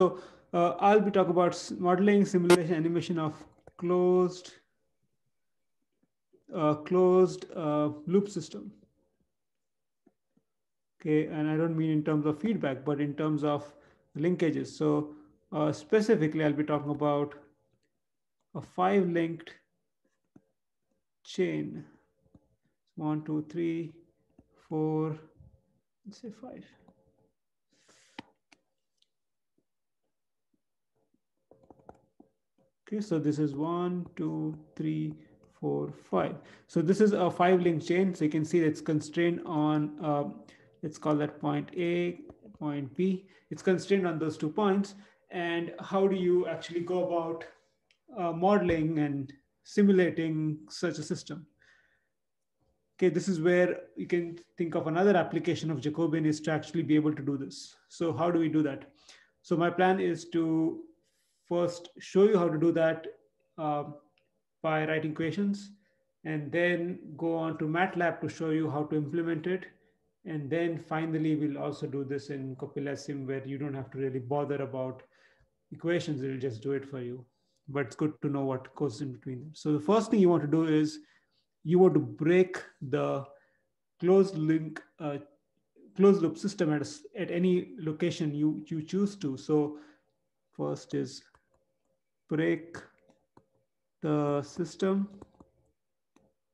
So uh, I'll be talking about modeling, simulation, animation of closed uh, closed uh, loop system. Okay, and I don't mean in terms of feedback, but in terms of linkages. So uh, specifically, I'll be talking about a five linked chain. One, two, three, four, let's say five. Okay, so this is one, two, three, four, five. So this is a five link chain. So you can see it's constrained on, um, let's call that point A, point B. It's constrained on those two points. And how do you actually go about uh, modeling and simulating such a system? Okay, this is where you can think of another application of Jacobian is to actually be able to do this. So how do we do that? So my plan is to first show you how to do that uh, by writing equations and then go on to MATLAB to show you how to implement it. And then finally, we'll also do this in Copilot where you don't have to really bother about equations. It'll just do it for you. But it's good to know what goes in between them. So the first thing you want to do is you want to break the closed link, uh, closed loop system at, a, at any location you, you choose to. So first is break the system.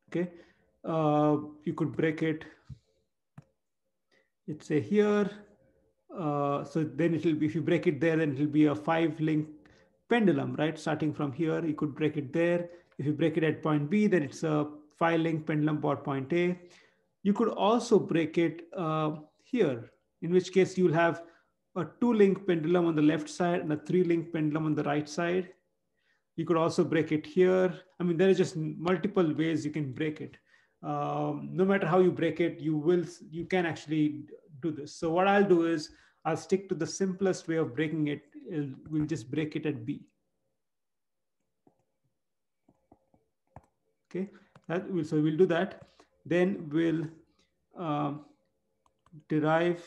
Okay, uh, you could break it. It's say here. Uh, so then it will be, if you break it there, then it will be a five link pendulum, right? Starting from here, you could break it there. If you break it at point B, then it's a five link pendulum about point A. You could also break it uh, here, in which case you'll have a two link pendulum on the left side and a three link pendulum on the right side. You could also break it here. I mean, there is just multiple ways you can break it. Um, no matter how you break it, you will you can actually do this. So what I'll do is I'll stick to the simplest way of breaking it. We'll just break it at B. Okay, that will, so we'll do that. Then we'll um, derive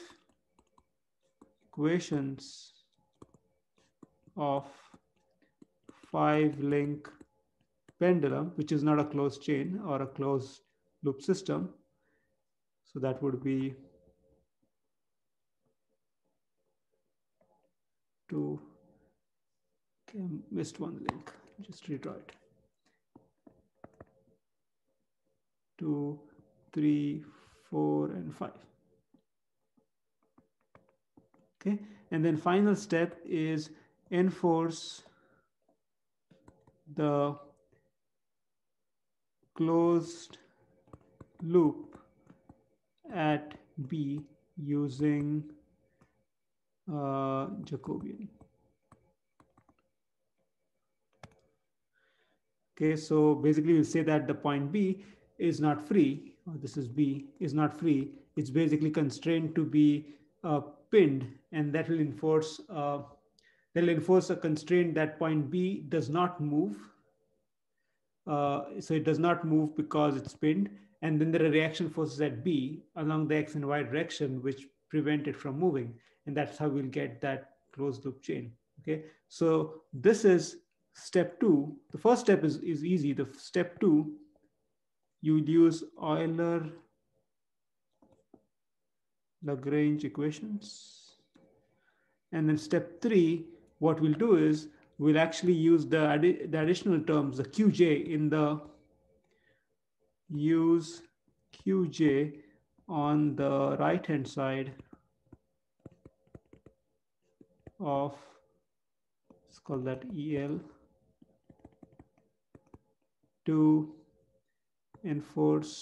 equations of five link pendulum, which is not a closed chain or a closed loop system. So that would be two, okay, missed one link, just redraw it. Two, three, four, and five. Okay, and then final step is enforce the closed loop at B using uh, Jacobian. Okay, so basically we say that the point B is not free, or this is B, is not free. It's basically constrained to be uh, pinned and that will enforce uh, they'll enforce a constraint that point B does not move. Uh, so it does not move because it's pinned. And then there are reaction forces at B along the X and Y direction, which prevent it from moving. And that's how we'll get that closed loop chain. Okay. So this is step two. The first step is, is easy. The step two, you would use Euler Lagrange equations. And then step three, what we'll do is we'll actually use the, addi the additional terms, the qj in the use qj on the right hand side of let's call that el to enforce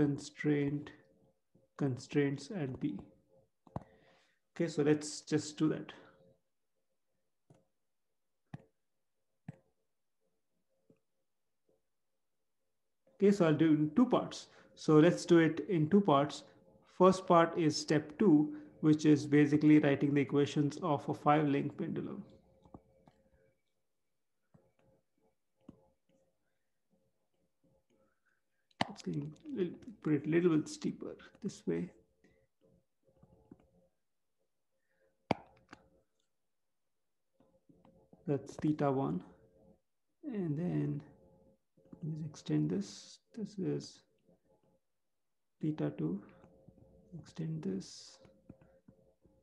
constraint constraints at b Okay, so let's just do that. Okay, so I'll do in two parts. So let's do it in two parts. First part is step two, which is basically writing the equations of a five link pendulum. Let's put it a little bit steeper this way. That's theta 1 and then let's extend this. This is theta 2 extend this.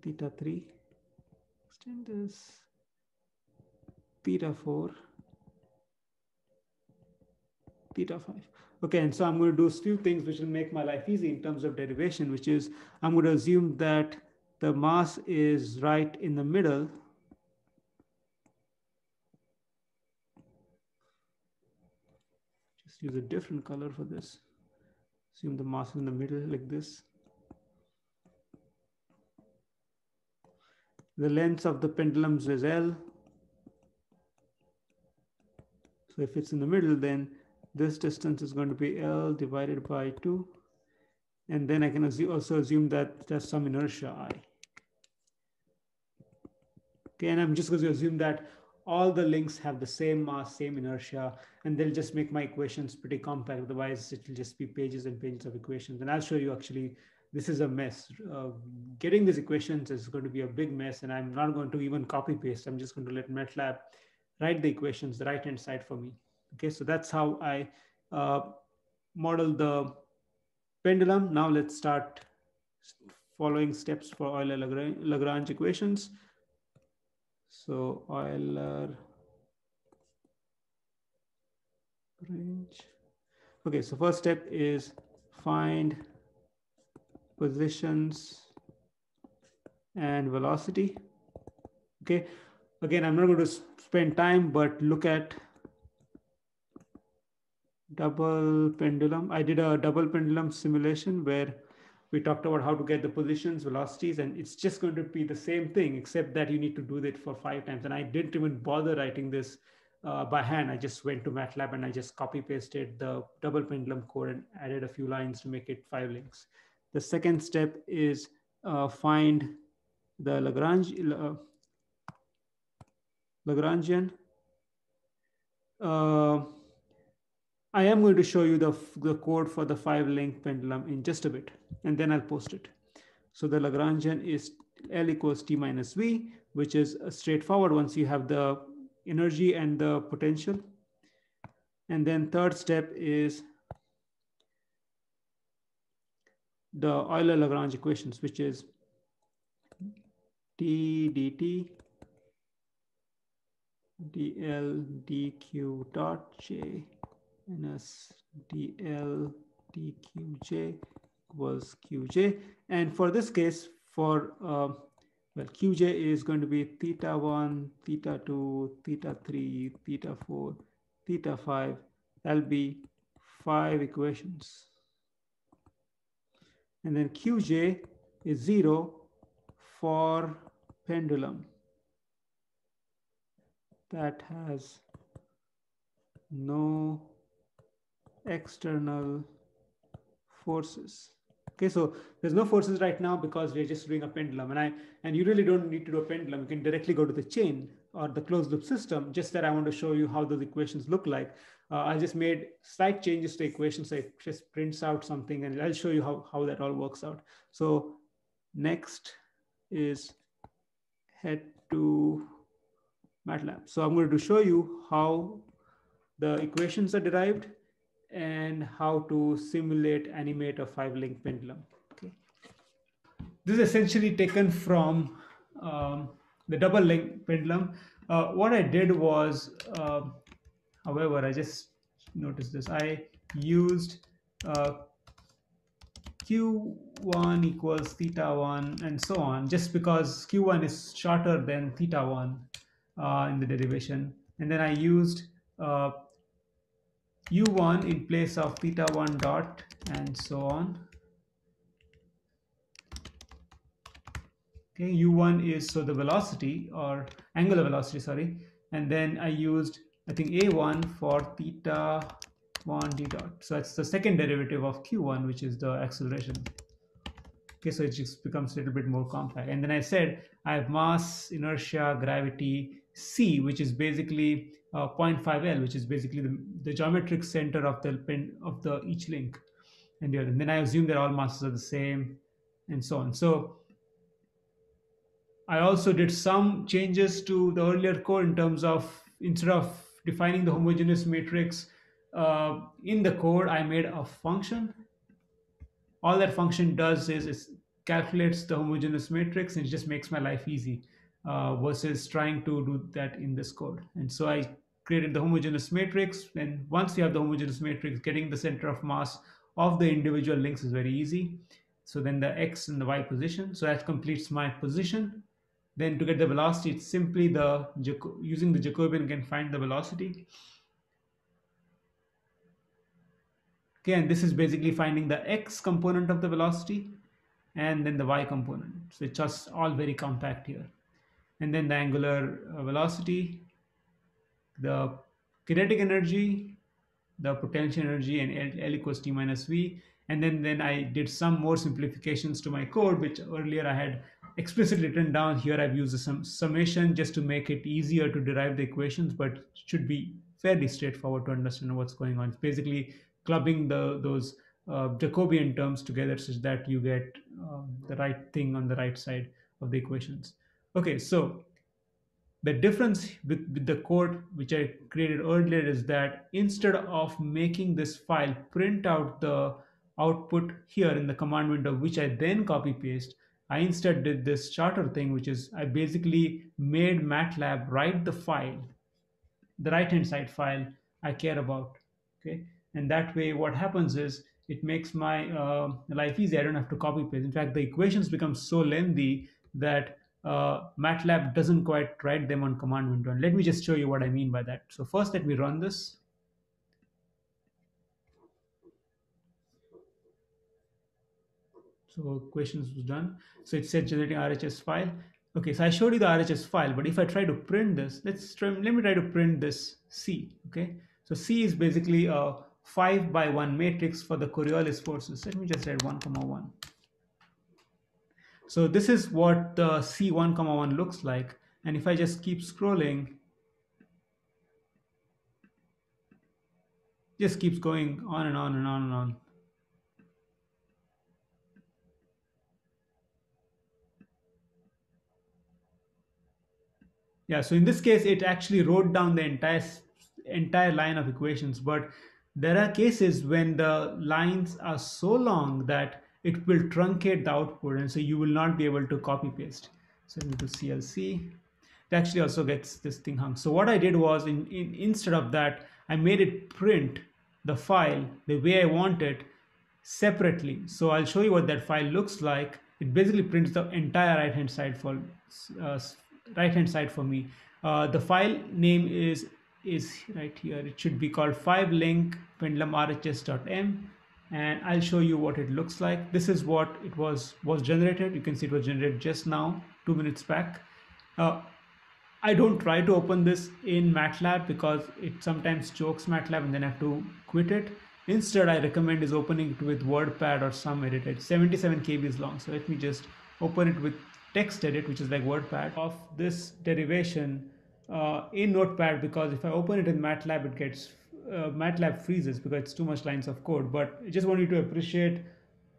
Theta 3 extend this. Theta 4 theta 5 okay and so i'm going to do a few things which will make my life easy in terms of derivation which is i'm going to assume that the mass is right in the middle just use a different color for this. Assume the mass in the middle like this. The length of the pendulums is L. So if it's in the middle then this distance is going to be L divided by 2 and then I can also assume that there's some inertia I. Okay, and I'm just going to assume that all the links have the same mass, same inertia, and they'll just make my equations pretty compact. Otherwise, it will just be pages and pages of equations. And I'll show you actually, this is a mess. Uh, getting these equations is going to be a big mess, and I'm not going to even copy paste. I'm just going to let MATLAB write the equations, the right-hand side for me. Okay, so that's how I uh, model the pendulum. Now let's start following steps for Euler-Lagrange equations. So Euler range. Okay, so first step is find positions and velocity. Okay, again, I'm not going to spend time, but look at double pendulum. I did a double pendulum simulation where we talked about how to get the positions, velocities, and it's just going to be the same thing, except that you need to do that for five times. And I didn't even bother writing this uh, by hand. I just went to MATLAB and I just copy pasted the double pendulum code and added a few lines to make it five links. The second step is uh, find the Lagrange, uh, Lagrangian. I am going to show you the, the code for the five link pendulum in just a bit, and then I'll post it. So the Lagrangian is L equals T minus V, which is straightforward once you have the energy and the potential. And then third step is the Euler-Lagrange equations, which is T dt dl dq dot j minus dl dqj equals qj. And for this case, for uh, well, qj is going to be theta 1, theta 2, theta 3, theta 4, theta 5. That'll be five equations. And then qj is 0 for pendulum that has no external forces. Okay, so there's no forces right now because we're just doing a pendulum and I and you really don't need to do a pendulum. You can directly go to the chain or the closed loop system, just that I want to show you how those equations look like. Uh, I just made slight changes to equations. So it just prints out something and I'll show you how, how that all works out. So next is head to MATLAB. So I'm going to show you how the equations are derived and how to simulate animate a five link pendulum. Okay. This is essentially taken from um, the double link pendulum. Uh, what I did was, uh, however, I just noticed this. I used uh, q1 equals theta 1 and so on, just because q1 is shorter than theta 1 uh, in the derivation. And then I used uh, u1 in place of theta 1 dot and so on. Okay, u1 is so the velocity or angular velocity, sorry. And then I used, I think a1 for theta 1 d dot. So it's the second derivative of q1, which is the acceleration. Okay, so it just becomes a little bit more compact. And then I said I have mass, inertia, gravity, c, which is basically uh, 0.5 L, which is basically the, the geometric center of the pin of the each link. And, and then I assume that all masses are the same and so on. So I also did some changes to the earlier code in terms of instead of defining the homogeneous matrix uh, in the code, I made a function. All that function does is it calculates the homogeneous matrix and it just makes my life easy uh, versus trying to do that in this code. And so I created the homogeneous matrix. And once you have the homogeneous matrix, getting the center of mass of the individual links is very easy. So then the X and the Y position. So that completes my position. Then to get the velocity, it's simply the using the Jacobian can find the velocity. Okay, and this is basically finding the X component of the velocity and then the Y component. So it's just all very compact here. And then the angular uh, velocity, the kinetic energy, the potential energy and L, L equals T minus V. And then, then I did some more simplifications to my code, which earlier I had explicitly written down here I've used some summation just to make it easier to derive the equations, but should be fairly straightforward to understand what's going on. It's basically clubbing the those uh, Jacobian terms together such that you get um, the right thing on the right side of the equations. Okay, so the difference with, with the code which I created earlier is that instead of making this file print out the output here in the command window, which I then copy paste, I instead did this charter thing, which is I basically made MATLAB write the file, the right hand side file I care about. Okay. And that way, what happens is it makes my uh, life easy. I don't have to copy paste. In fact, the equations become so lengthy that uh, MATLAB doesn't quite write them on command window. And let me just show you what I mean by that. So first, let me run this. So questions was done. So it said generating RHS file. Okay, so I showed you the RHS file, but if I try to print this, let's try, let me try to print this C, okay? So C is basically a five by one matrix for the Coriolis forces. Let me just write one comma one. So this is what uh, the C1 comma one looks like. And if I just keep scrolling, just keeps going on and on and on and on. Yeah, so in this case, it actually wrote down the entire entire line of equations, but there are cases when the lines are so long that it will truncate the output, and so you will not be able to copy paste. So do CLC. It actually also gets this thing hung. So what I did was, in, in instead of that, I made it print the file the way I want it separately. So I'll show you what that file looks like. It basically prints the entire right hand side for uh, right hand side for me. Uh, the file name is is right here. It should be called 5 link pendulum rhs.m and I'll show you what it looks like. This is what it was was generated. You can see it was generated just now, two minutes back. Uh, I don't try to open this in MATLAB because it sometimes chokes MATLAB and then I have to quit it. Instead, I recommend is opening it with WordPad or some edited. 77 KB is long. So let me just open it with text edit, which is like WordPad, of this derivation uh, in Notepad because if I open it in MATLAB, it gets uh, MATLAB freezes because it's too much lines of code. But I just want you to appreciate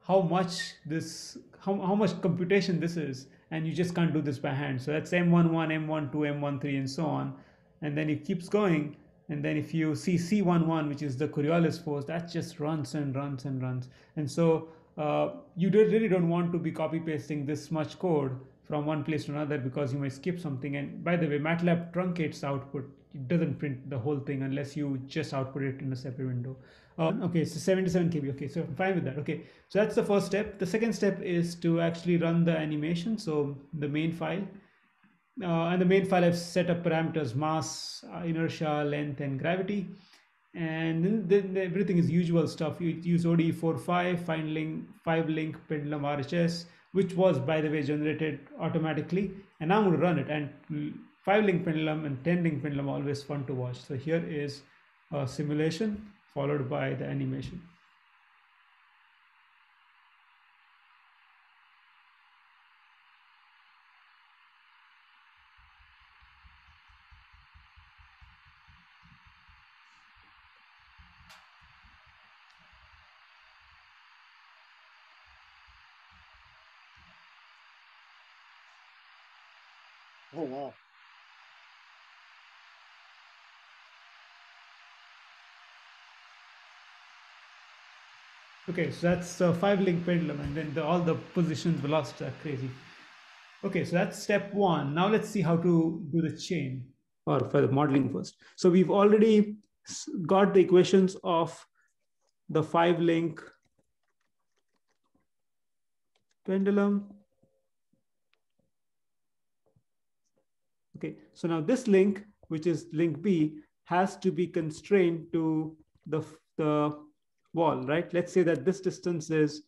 how much this, how, how much computation this is, and you just can't do this by hand. So that's M11, M12, M13, and so on, and then it keeps going. And then if you see C11, which is the Coriolis force, that just runs and runs and runs. And so uh, you really don't want to be copy pasting this much code from one place to another because you might skip something. And by the way, MATLAB truncates output. It doesn't print the whole thing unless you just output it in a separate window. Uh, okay, so 77 KB. Okay, so I'm fine with that. Okay, so that's the first step. The second step is to actually run the animation. So the main file. Uh, and the main file I've set up parameters mass, uh, inertia, length, and gravity and then, then everything is usual stuff. You use ODE45, find link, 5 link pendulum RHS, which was by the way generated automatically. And now I'm going to run it. And 5 link pendulum and 10 link pendulum always fun to watch. So here is a simulation followed by the animation. Okay, so that's a five link pendulum, and then the, all the positions velocities are crazy. Okay, so that's step one. Now let's see how to do the chain or for the modeling first. So we've already got the equations of the five link pendulum. Okay, so now this link, which is link B, has to be constrained to the, the wall, right? Let's say that this distance is,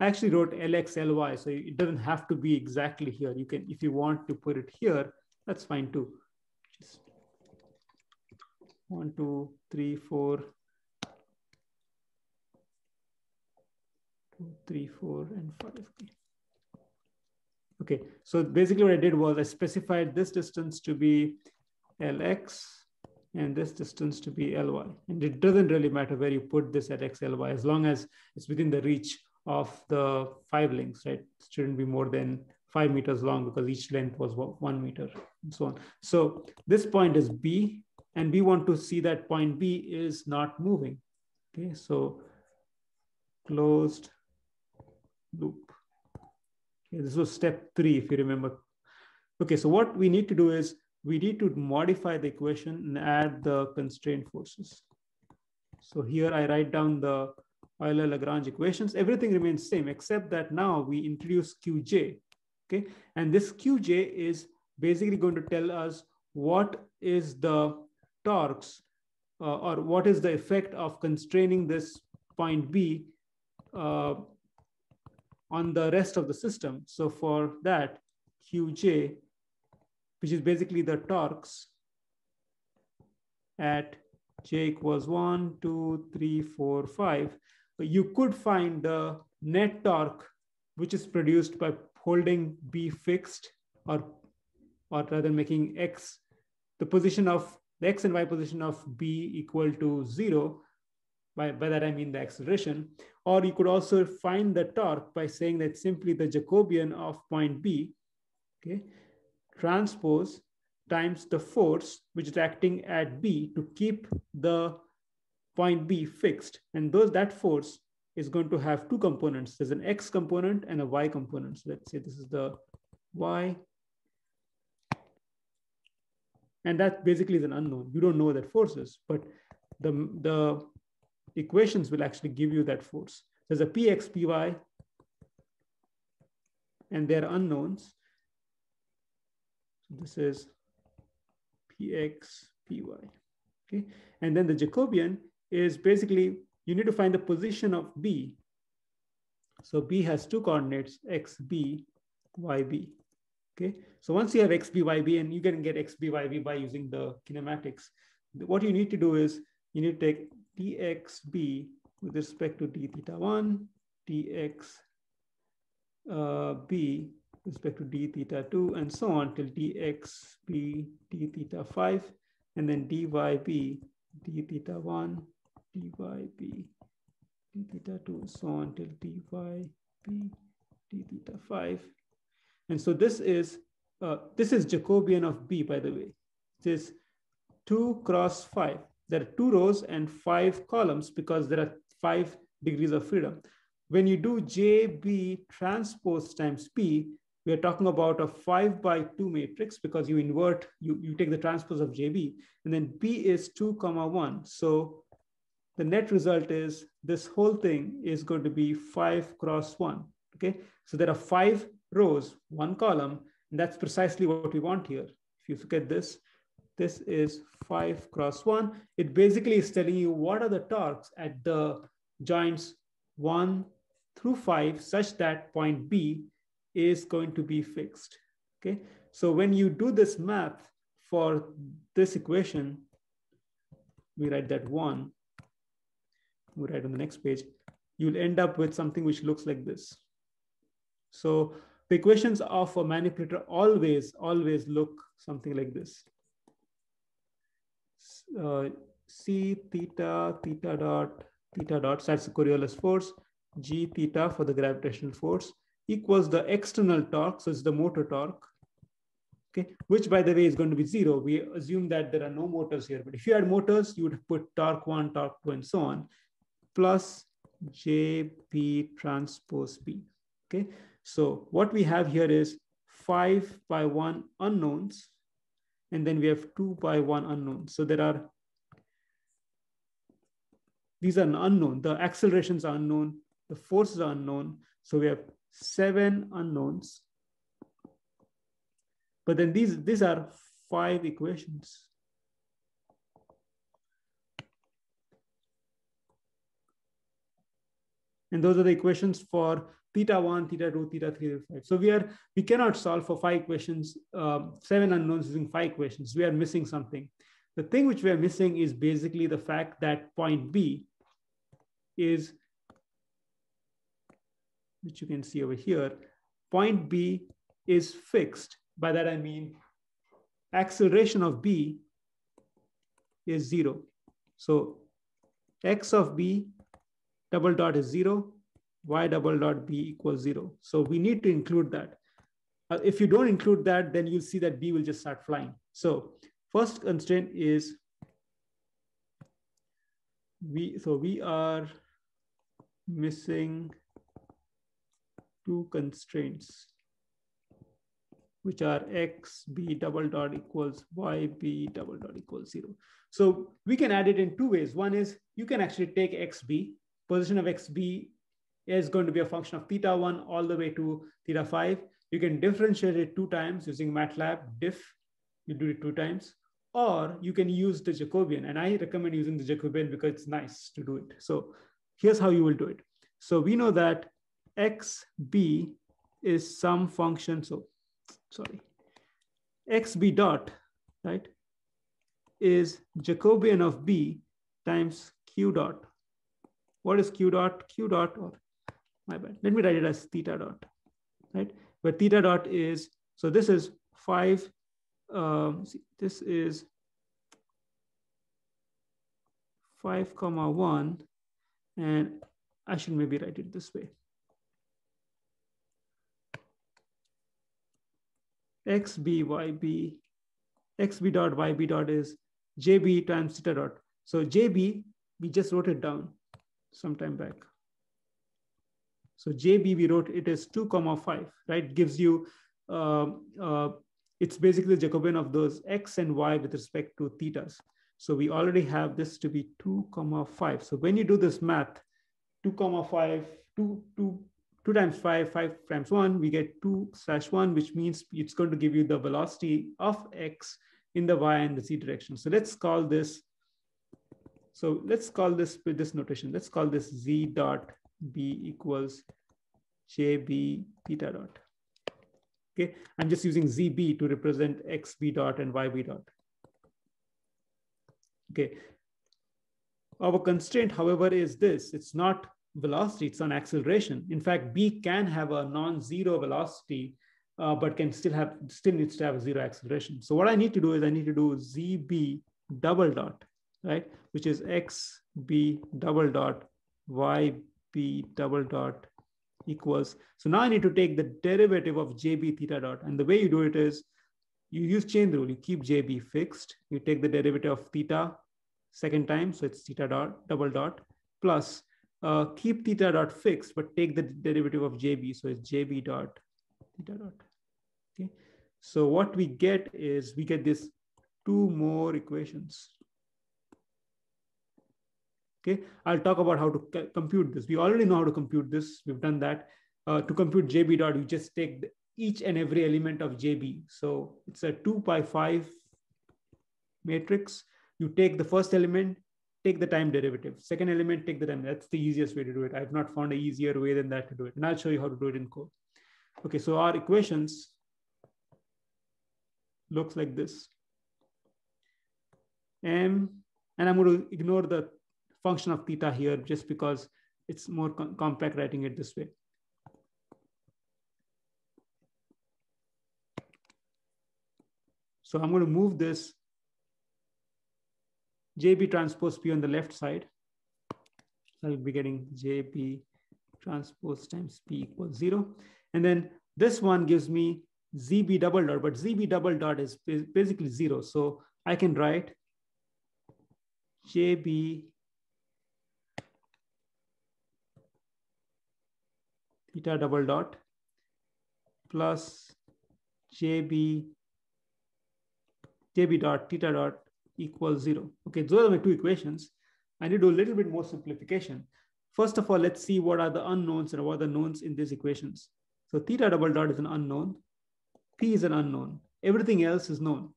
I actually wrote LX, LY, so it doesn't have to be exactly here. You can, if you want to put it here, that's fine too. Just one, two, three, four, two, three, four, and five. Okay. Okay, so basically what I did was I specified this distance to be Lx and this distance to be Ly. And it doesn't really matter where you put this at X, Ly, as long as it's within the reach of the five links, right? It shouldn't be more than five meters long because each length was one meter and so on. So this point is B and we want to see that point B is not moving. Okay, so closed loop. Okay, this was step three, if you remember. Okay, so what we need to do is we need to modify the equation and add the constraint forces. So here I write down the Euler-Lagrange equations. Everything remains same, except that now we introduce Qj, okay? And this Qj is basically going to tell us what is the torques uh, or what is the effect of constraining this point B uh, on the rest of the system. So for that, Qj which is basically the torques at j equals 1, 2, 3, 4, 5. You could find the net torque, which is produced by holding B fixed or, or rather making X, the position of the X and Y position of B equal to zero. By, by that, I mean the acceleration. Or you could also find the torque by saying that simply the Jacobian of point B, okay, transpose times the force which is acting at B to keep the point B fixed. And those that force is going to have two components. There's an X component and a Y component. So let's say this is the Y. And that basically is an unknown. You don't know that force is, but the, the equations will actually give you that force. There's a Px, Py, and they're unknowns. This is Px, Py, okay? And then the Jacobian is basically, you need to find the position of B. So B has two coordinates, xb, yb, okay? So once you have xb, yb, and you can get xb, yb by using the kinematics, what you need to do is you need to take dxb with respect to d theta 1, dx uh, b respect to d theta 2 and so on till dx theta 5 and then dy theta 1 dy theta 2 so on till dy theta 5 and so this is uh, this is Jacobian of b by the way. This is 2 cross 5 there are two rows and five columns because there are five degrees of freedom. When you do JB transpose times P, we are talking about a five by two matrix because you invert, you, you take the transpose of JB and then B is two comma one. So the net result is this whole thing is going to be five cross one, okay? So there are five rows, one column, and that's precisely what we want here. If you look at this, this is five cross one. It basically is telling you what are the torques at the joints one through five such that point B is going to be fixed. Okay, so when you do this math for this equation, we write that one, we write on the next page, you'll end up with something which looks like this. So the equations of a manipulator always, always look something like this. Uh, C theta, theta dot, theta dot, that's the Coriolis force, G theta for the gravitational force, equals the external torque, so it's the motor torque, okay, which by the way is going to be zero. We assume that there are no motors here, but if you had motors, you would put torque one, torque two, and so on, plus JB transpose B, okay? So what we have here is five by one unknowns, and then we have two by one unknowns. So there are, these are unknown, the accelerations are unknown, the forces are unknown. So we have seven unknowns but then these, these are five equations. And those are the equations for theta one, theta two, theta three, theta five. So we are we cannot solve for five equations, um, seven unknowns using five equations. We are missing something. The thing which we are missing is basically the fact that point B is, which you can see over here, point B is fixed by that I mean acceleration of B is zero. So x of B double dot is zero, y double dot B equals zero. So we need to include that. Uh, if you don't include that, then you'll see that B will just start flying. So first constraint is we, so we are missing two constraints which are x b double dot equals y b double dot equals zero. So we can add it in two ways. One is you can actually take xb, position of xb is going to be a function of theta one all the way to theta five. You can differentiate it two times using MATLAB diff, you do it two times, or you can use the Jacobian. And I recommend using the Jacobian because it's nice to do it. So here's how you will do it. So we know that xb is some function. So sorry, xb dot, right, is Jacobian of b times q dot. What is q dot? q dot, or my bad, let me write it as theta dot, right? Where theta dot is, so this is five, um, see, this is five comma one, and I should maybe write it this way. Xb yb xb dot yb dot is jb times theta dot. So jb, we just wrote it down some time back. So jb, we wrote it is 2 comma 5, right? Gives you, uh, uh, it's basically the Jacobian of those x and y with respect to thetas. So we already have this to be 2 comma 5. So when you do this math, 2 comma 5, 2, 2 2 times 5, 5 times 1, we get 2 slash 1, which means it's going to give you the velocity of x in the y and the z direction. So let's call this, so let's call this with this notation. Let's call this z dot b equals jb theta dot. Okay, I'm just using zb to represent xb dot and yb dot. Okay, our constraint, however, is this. It's not velocity, it's on acceleration. In fact, B can have a non-zero velocity, uh, but can still have still needs to have a zero acceleration. So what I need to do is I need to do ZB double dot, right? Which is XB double dot YB double dot equals. So now I need to take the derivative of JB theta dot. And the way you do it is you use chain rule, you keep JB fixed, you take the derivative of theta second time, so it's theta dot double dot plus uh, keep theta dot fixed, but take the derivative of JB. So it's JB dot theta dot. Okay. So what we get is we get this two more equations. Okay. I'll talk about how to compute this. We already know how to compute this. We've done that. Uh, to compute JB dot, you just take each and every element of JB. So it's a two by five matrix. You take the first element, take the time derivative. Second element, take the time. That's the easiest way to do it. I've not found an easier way than that to do it. And I'll show you how to do it in code. Okay, so our equations looks like this. M, and I'm going to ignore the function of theta here just because it's more com compact writing it this way. So I'm going to move this JB transpose P on the left side. So I'll be getting JB transpose times P equals zero. And then this one gives me zb double dot, but zb double dot is basically zero. So I can write jb theta double dot plus jb jb dot theta dot equals zero. Okay, those are my two equations. I need to do a little bit more simplification. First of all, let's see what are the unknowns and what are the knowns in these equations. So theta double dot is an unknown. P is an unknown. Everything else is known.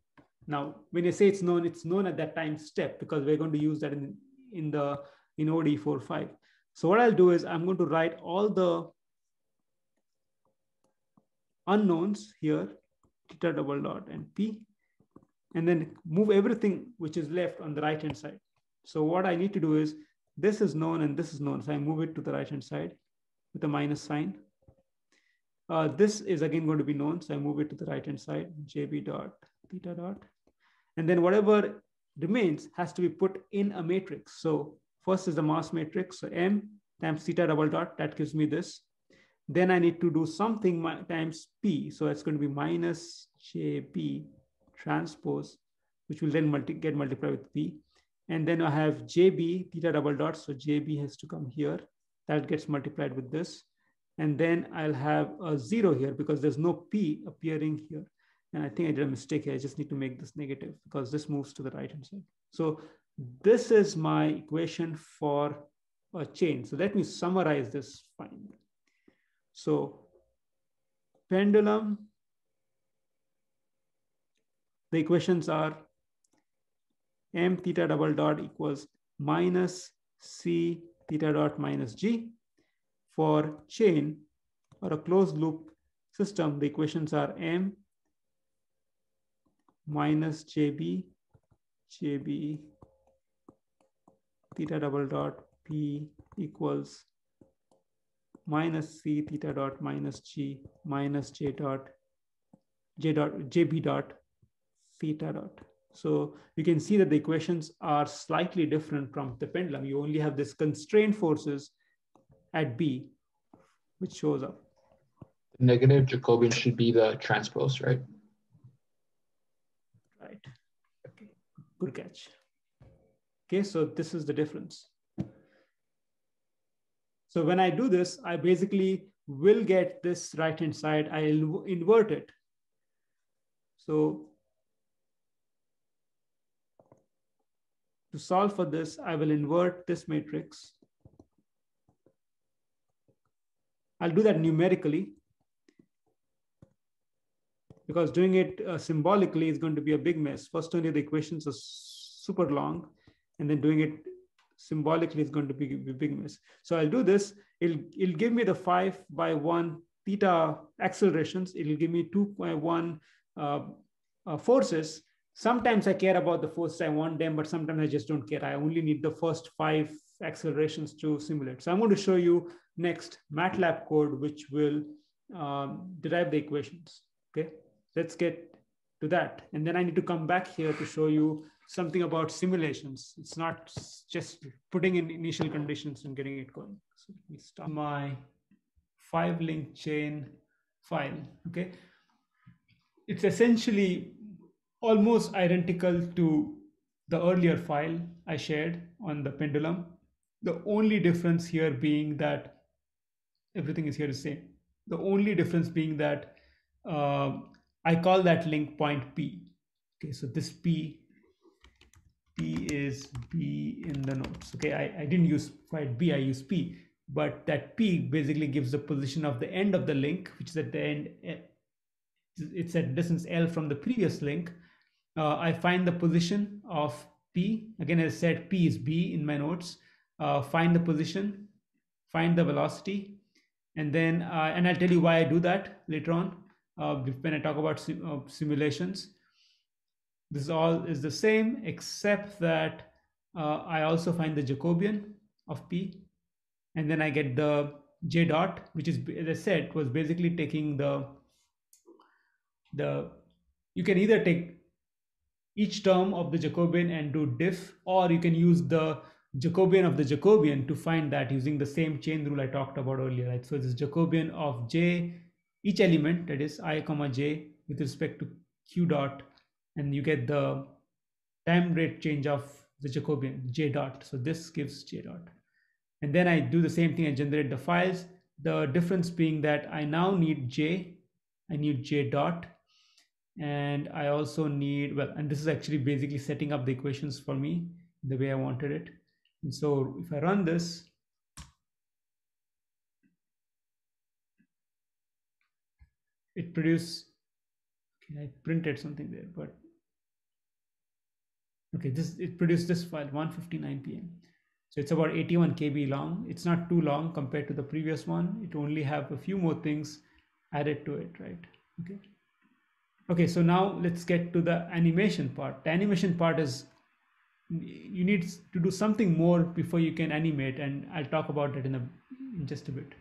Now, when I say it's known, it's known at that time step because we're going to use that in, in the in ODE45. So what I'll do is I'm going to write all the unknowns here, theta double dot and P, and then move everything which is left on the right-hand side. So what I need to do is this is known and this is known. So I move it to the right-hand side with a minus sign. Uh, this is again going to be known. So I move it to the right-hand side, jb dot theta dot. And then whatever remains has to be put in a matrix. So first is the mass matrix. So m times theta double dot, that gives me this. Then I need to do something times p. So it's going to be minus jp transpose, which will then multi get multiplied with p. And then I have jb theta double dot. So jb has to come here. That gets multiplied with this. And then I'll have a zero here because there's no p appearing here. And I think I did a mistake here. I just need to make this negative because this moves to the right hand side. So this is my equation for a chain. So let me summarize this fine. So pendulum, the equations are m theta double dot equals minus c theta dot minus g. For chain or a closed loop system, the equations are m minus jb, jb theta double dot p equals minus c theta dot minus g minus j dot j dot jb dot theta dot. So you can see that the equations are slightly different from the pendulum. You only have this constraint forces at B, which shows up. Negative Jacobian should be the transpose, right? Right. Okay. Good catch. Okay, so this is the difference. So when I do this, I basically will get this right-hand side, I'll invert it. So To solve for this, I will invert this matrix. I'll do that numerically because doing it uh, symbolically is going to be a big mess. First, only the equations are super long, and then doing it symbolically is going to be a big mess. So I'll do this. It'll, it'll give me the five by one theta accelerations. It'll give me two by one uh, uh, forces. Sometimes I care about the forces, I want them, but sometimes I just don't care. I only need the first five accelerations to simulate. So I'm going to show you next MATLAB code, which will um, derive the equations. Okay, let's get to that. And then I need to come back here to show you something about simulations. It's not just putting in initial conditions and getting it going. So let me start my five link chain file. Okay. It's essentially almost identical to the earlier file I shared on the pendulum. The only difference here being that everything is here the same. The only difference being that uh, I call that link point P. Okay, so this P, P is B in the notes. Okay, I, I didn't use quite B, I use P, but that P basically gives the position of the end of the link, which is at the end, eh, it's at distance L from the previous link uh, I find the position of P. Again, as I said, P is B in my notes. Uh, find the position, find the velocity, and then, uh, and I'll tell you why I do that later on uh, when I talk about sim uh, simulations. This all is the same, except that uh, I also find the Jacobian of P, and then I get the J dot, which is, as I said, was basically taking the, the, you can either take each term of the Jacobian and do diff, or you can use the Jacobian of the Jacobian to find that using the same chain rule I talked about earlier, right? So this Jacobian of J each element that is i comma j with respect to q dot and you get the time rate change of the Jacobian j dot. So this gives j dot. And then I do the same thing, I generate the files. The difference being that I now need j, I need j dot. And I also need, well, and this is actually basically setting up the equations for me the way I wanted it. And so if I run this, it produces, okay, I printed something there, but okay this it produced this file 159 PM. so it's about 81 kb long it's not too long compared to the previous one it only have a few more things added to it right okay okay so now let's get to the animation part. The animation part is you need to do something more before you can animate and i'll talk about it in a in just a bit.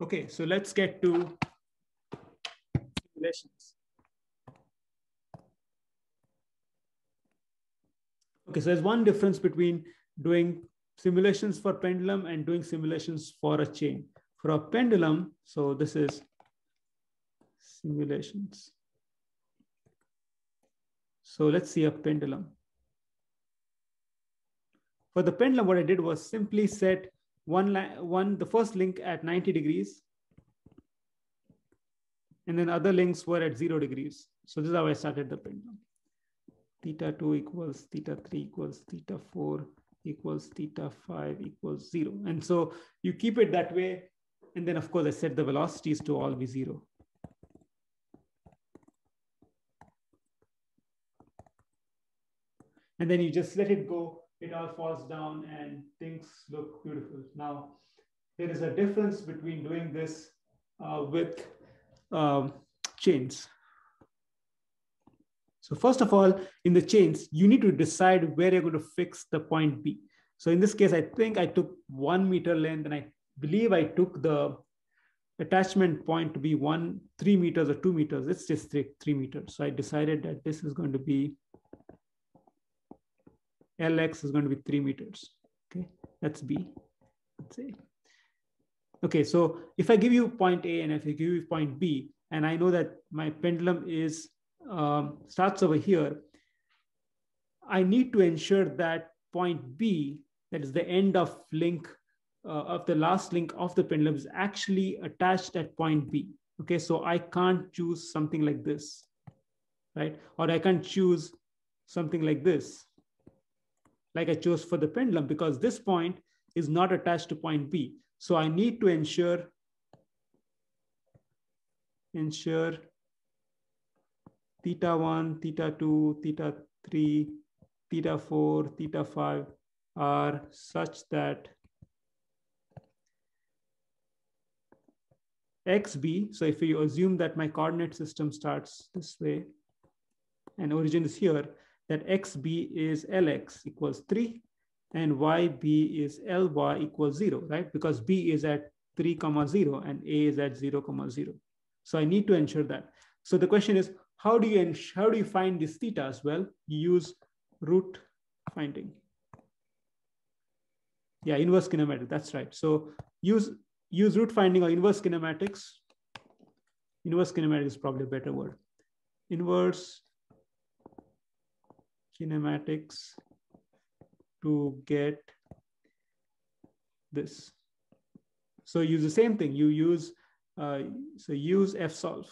Okay, so let's get to simulations. Okay, so there's one difference between doing simulations for pendulum and doing simulations for a chain. For a pendulum, so this is simulations. So let's see a pendulum. For the pendulum, what I did was simply set one, one the first link at 90 degrees, and then other links were at zero degrees. So this is how I started the pendulum. Theta 2 equals theta 3 equals theta 4 equals theta 5 equals 0. And so you keep it that way. And then, of course, I set the velocities to all be 0. And then you just let it go it all falls down and things look beautiful. Now, there is a difference between doing this uh, with um, chains. So first of all, in the chains, you need to decide where you're going to fix the point B. So in this case, I think I took one meter length and I believe I took the attachment point to be one, three meters or two meters. It's just three, three meters. So I decided that this is going to be Lx is going to be three meters. Okay, that's B. Let's say. Okay, so if I give you point A and if I give you point B, and I know that my pendulum is um, starts over here, I need to ensure that point B, that is the end of link uh, of the last link of the pendulum, is actually attached at point B. Okay, so I can't choose something like this, right? Or I can't choose something like this like I chose for the pendulum because this point is not attached to point B. So I need to ensure, ensure theta 1, theta 2, theta 3, theta 4, theta 5 are such that xb, so if you assume that my coordinate system starts this way and origin is here, that xb is lx equals 3 and yb is ly equals 0, right? Because b is at 3 comma 0 and a is at 0 comma 0. So I need to ensure that. So the question is, how do you how do you find this theta as Well, you use root finding. Yeah, inverse kinematic, that's right. So use use root finding or inverse kinematics. Inverse kinematic is probably a better word. Inverse kinematics to get this. So use the same thing. You use, uh, so use fsolve.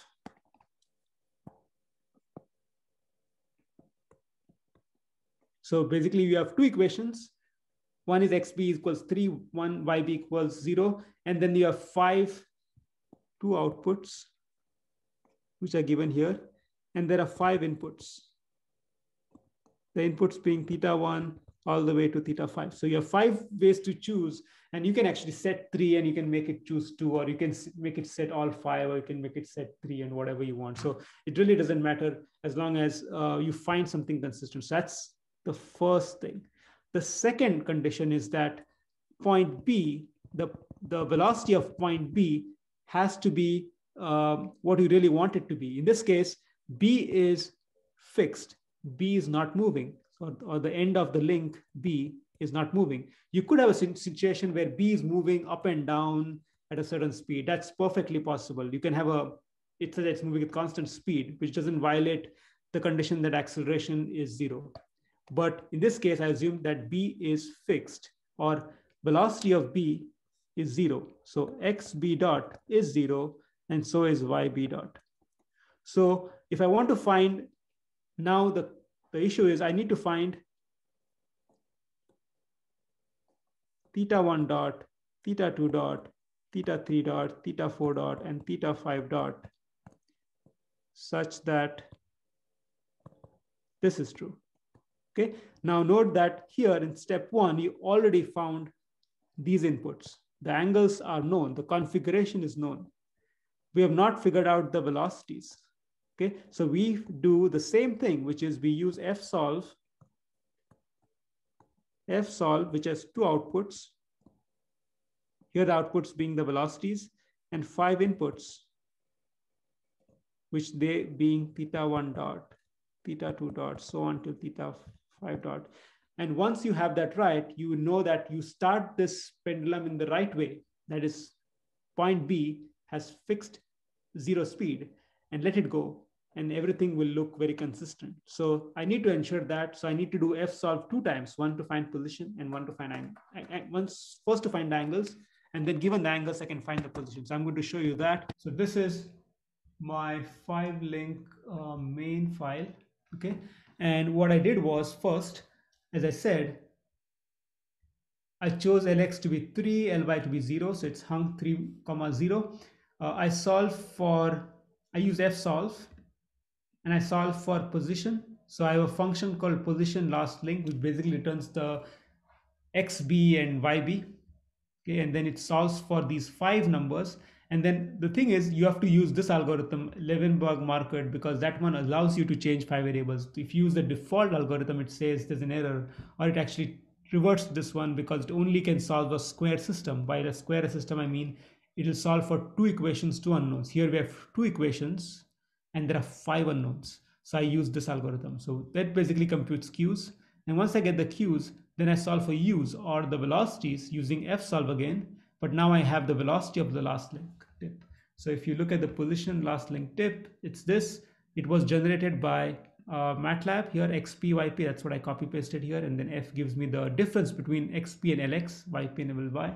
So basically you have two equations. One is xb equals three, one yb equals zero. And then you have five, two outputs, which are given here. And there are five inputs the inputs being theta 1 all the way to theta 5. So you have five ways to choose, and you can actually set three and you can make it choose two, or you can make it set all five, or you can make it set three and whatever you want. So it really doesn't matter as long as uh, you find something consistent. So that's the first thing. The second condition is that point B, the, the velocity of point B has to be um, what you really want it to be. In this case, B is fixed, B is not moving, or, or the end of the link B is not moving. You could have a situation where B is moving up and down at a certain speed. That's perfectly possible. You can have a, it says it's moving at constant speed, which doesn't violate the condition that acceleration is zero. But in this case, I assume that B is fixed or velocity of B is zero. So xb dot is zero and so is yb dot. So if I want to find now the, the issue is I need to find theta 1 dot, theta 2 dot, theta 3 dot, theta 4 dot, and theta 5 dot such that this is true. Okay, now note that here in step one, you already found these inputs. The angles are known, the configuration is known. We have not figured out the velocities. Okay, so we do the same thing, which is we use f solve, f solve, which has two outputs. Here the outputs being the velocities and five inputs, which they being theta one dot, theta two dot, so on to theta five dot. And once you have that right, you know that you start this pendulum in the right way. That is, point B has fixed zero speed and let it go and everything will look very consistent. So I need to ensure that. So I need to do F solve two times, one to find position and one to find angle. Once first to find angles, and then given the angles, I can find the position. So I'm going to show you that. So this is my five link uh, main file. Okay. And what I did was first, as I said, I chose Lx to be 3, Ly to be 0. So it's hung 3, comma 0. Uh, I solve for, I use fsolve and I solve for position. So I have a function called position last link, which basically returns the xb and yb. Okay, and then it solves for these five numbers. And then the thing is, you have to use this algorithm, Levenberg Marquardt, because that one allows you to change five variables. If you use the default algorithm, it says there's an error, or it actually reverts this one because it only can solve a square system. By a square system, I mean it will solve for two equations, two unknowns. Here we have two equations and there are five unknowns. So I use this algorithm. So that basically computes q's. And once I get the q's, then I solve for u's or the velocities using F-solve again. But now I have the velocity of the last link tip. So if you look at the position last link tip, it's this. It was generated by uh, MATLAB here, XP, YP. That's what I copy pasted here. And then F gives me the difference between XP and LX, YP and LY.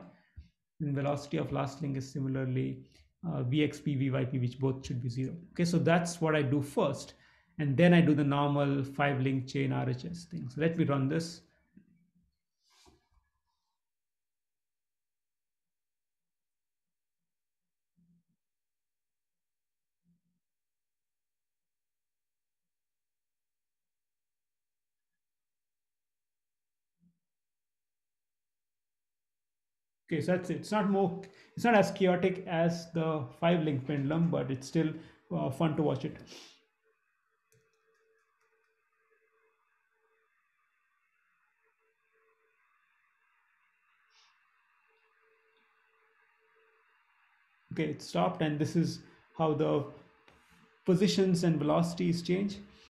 And velocity of last link is similarly uh, VXP, VYP, which both should be zero. Okay, so that's what I do first. And then I do the normal five link chain RHS thing. So let me run this. Okay, so that's it. It's not more, it's not as chaotic as the five link pendulum, but it's still uh, fun to watch it. Okay, it stopped and this is how the positions and velocities change.